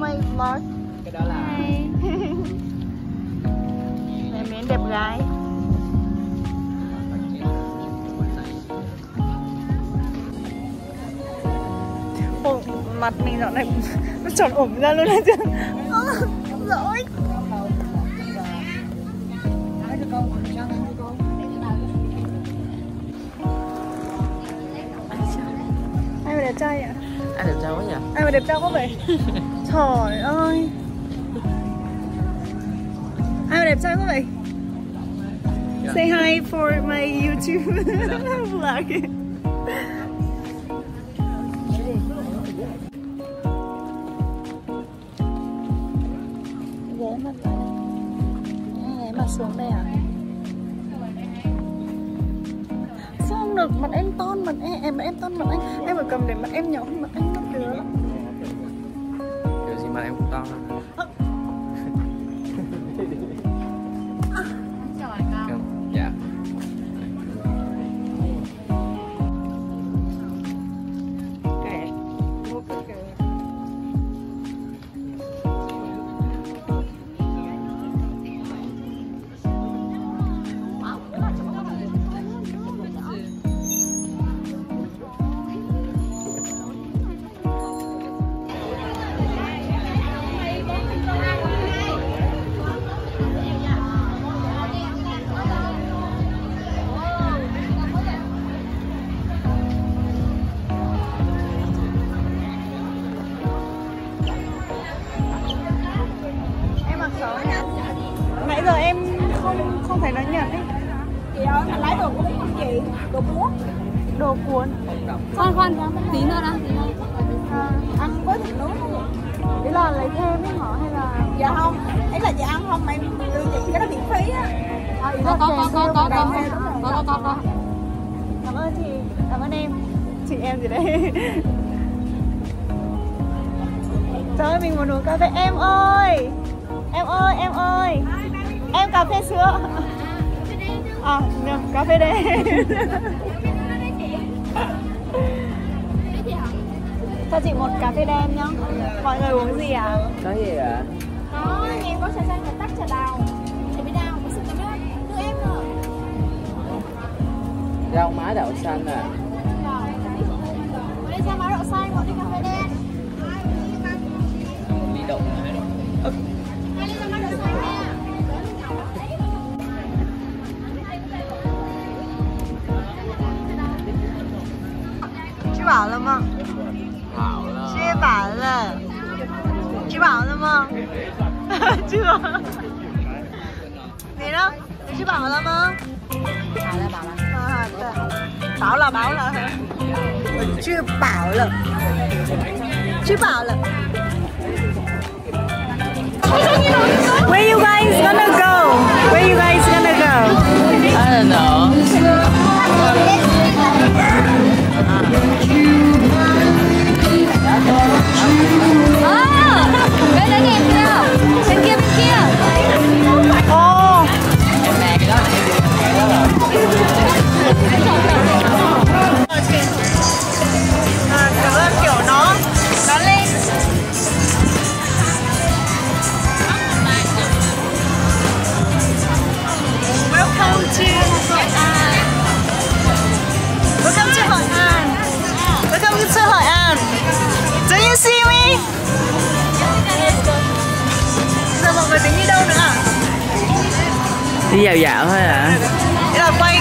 my vlog Cái đó là Mẹ miếng đẹp gái Ôi, mặt mình dạo này nó tròn ủng ra luôn đấy chứ Rồi Ai mà đẹp trai vậy? Ai đẹp trai quá nhỉ? Ai mà đẹp trai quá vậy? Trời ơi. Ai mà đẹp trai quá vậy? Say hi for my YouTube vlog. Ghé mặt Ghé mặt xuống đây à? Sao không được mặt em to mặt em, em em to mặt anh. Em phải cầm để mặt em nhỏ hơn mặt anh mới được Kiểu gì mà em Khoan, tí nữa đã tí nữa. à, Ăn với thịt nướng không ý là lấy thêm ấy hả? Hay là Dạ không, ấy là chị ăn không, em đưa chị cái đó miễn phí á. À, ý Có, có, có, có, có, có, có, có, có, có. Cảm ơn chị. Cảm ơn em. Chị em gì đấy. Trời ơi mình muốn uống cà phê. Em ơi! Em ơi em ơi! Em cà phê sữa. À nhầm, cà phê đen cho chị một cà phê đen nhá. Mọi người uống gì à Có gì ạ? Có, nhà em có trà xanh và tắc trà đào. Trà bí đào, có sự cảm ơn Đưa em nữa Rau má đậu xanh à bảo là bảo là chưa bảo là chưa bảo là Where you guys gonna go? Where you guys gonna go? I don't know. Ah. Đi dạo dạo thôi à Đây là quay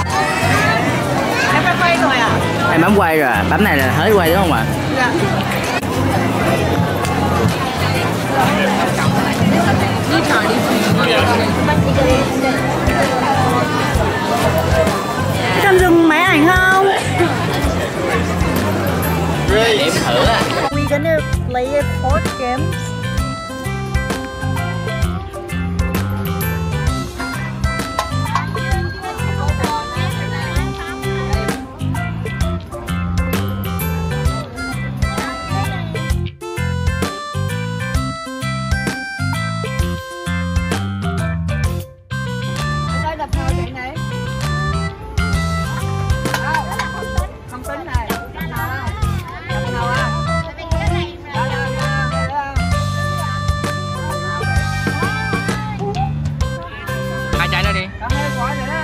Em phải quay rồi à? Em bấm quay rồi à. Bấm này là hết quay đúng không ạ? Dạ Có hai quả nữa đó, Tâm.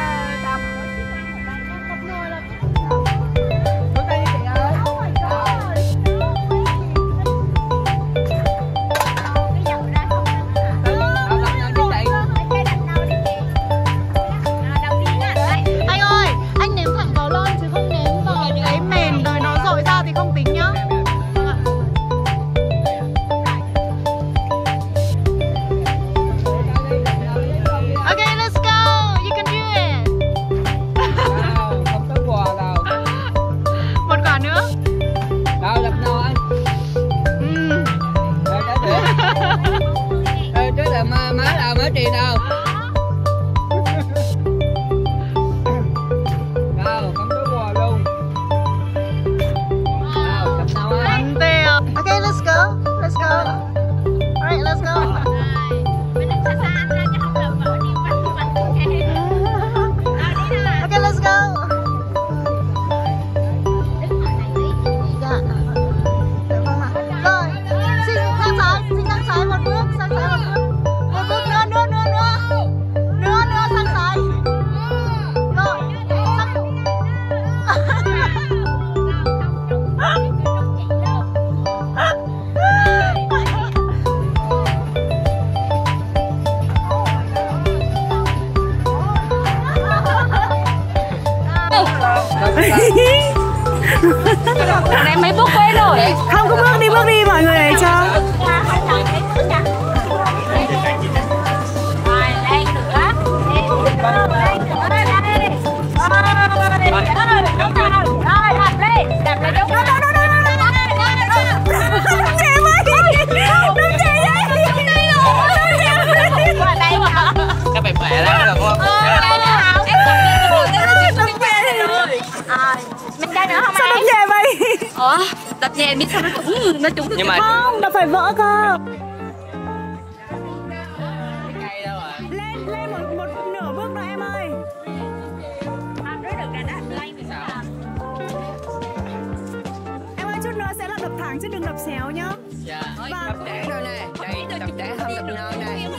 Này mấy bước quên rồi Không có bước đi, bước đi mọi người để cho. Các nhẹ biết sao nó trúng nó trúng Nhưng mà Không, đập phải vỡ cơ. cây đâu? Lên, lên một, một nửa bước nữa em ơi. Em ơi, chút nữa sẽ là đập thẳng chứ đừng đập xéo nhá. Dạ. Và Để thôi nè, đây, đập để không đập nào nè. em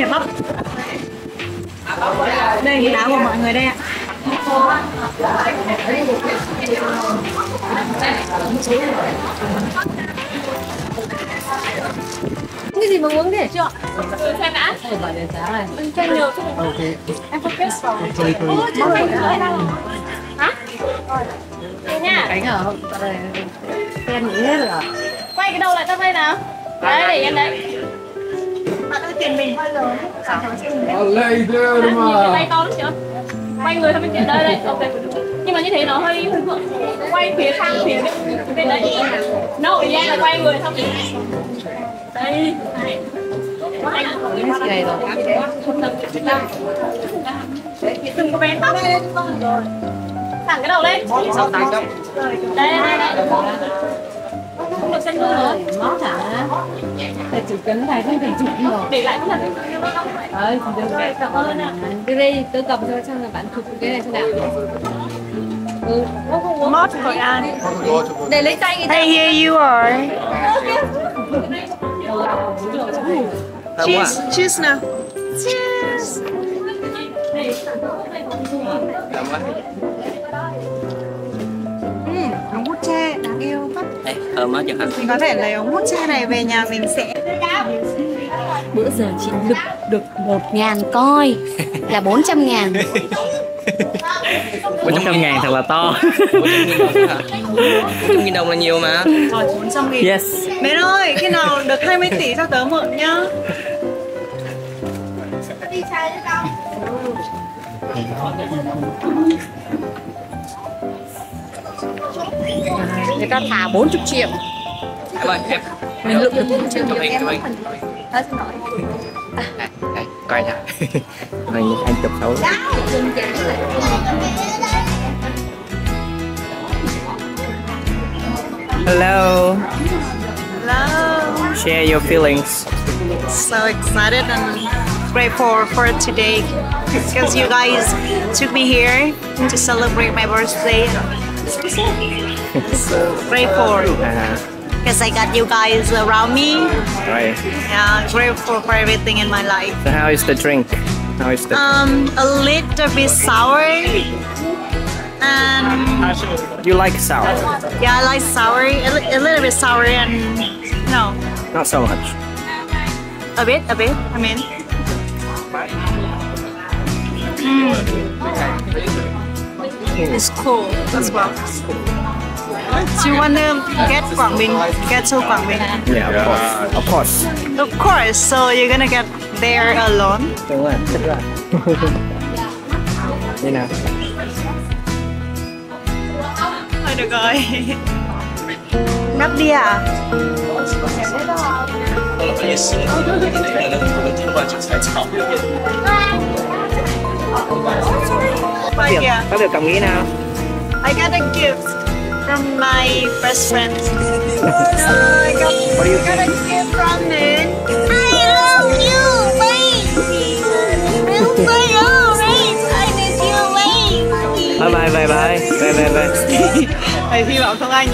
Chè bắp. Đây áo của mọi người đây ạ. Cái gì mà uống thế chưa? Xem đã chơi nhiều chứ Em không biết vào Ôi, chứ mày ở đâu Hả? Đây nha Cảnh ở Xem nghĩ hết rồi. Quay cái đầu lại tao đây nào Đấy, để em đấy Bạn ơi tiền mình. Giờ? Lấy đưa Nhìn cái tay to lắm chưa? Quay người sang bên kia đây đây, ok. Nhưng mà như thế nó hơi hơi vượng Quay phía sang phía bên bên đấy. No, ý em là quay người xong Đây, này. Anh Này rồi. Đừng có bén tóc. Thẳng cái đầu lên? Đây, đây, đây. Không được gương nữa. Mó thả Thầy chụp kính thầy không thể chụp được Để lại cái Ờ, thì được Cảm ơn. Ạ Đưa đây, tôi cầm cho xong là bạn chụp cái này xem nào. Ừ, Mót Hội An. để lấy tay người ta. Hey, here you are. Cheers, cheers nào. Cheers. Thơm quá thơm quá chừng hả? Mình có thể lấy ống hút tre này về nhà mình sẽ Bữa giờ chị được được một ngàn coi Là 400 ngàn. 400 ngàn thật là to. 400 nghìn đồng là nhiều mà. Rồi 400 nghìn. Yes. Mến ơi, khi nào được 20 tỷ cho tớ mượn nhá người ta thả 40 triệu. Em ơi em. Mình lượm được chụp hình chụp hình Đó, xin lỗi. Đây, đây, coi nha Này anh chụp xấu. Hello. Hello. Share your feelings. So excited and grateful for today Because you guys took me here to celebrate my birthday So grateful à, because I got you guys around me. Right Yeah, grateful for everything in my life. So how is the drink? How is the Um, a little bit sour. And You like sour? yeah, I like sour, a, li- a little bit sour and no, Not so much. A bit, a bit. I mean, mm. It's cool as well. Do you want to get Quảng Bình? Get to Quảng Bình? Yeah, of course Of course Of course. So you're gonna get there alone. Đúng rồi, thích rồi Như nào? Thôi được rồi. Ngắp đi à? Bye Được, kìa. có được cầm nghĩ nào? I got a gift from my best friend. no, I got, What do you got a gift from him. I love you, baby. I love you, I miss you, baby. Bye bye bye bye Bye bye bye Hy vọng không ai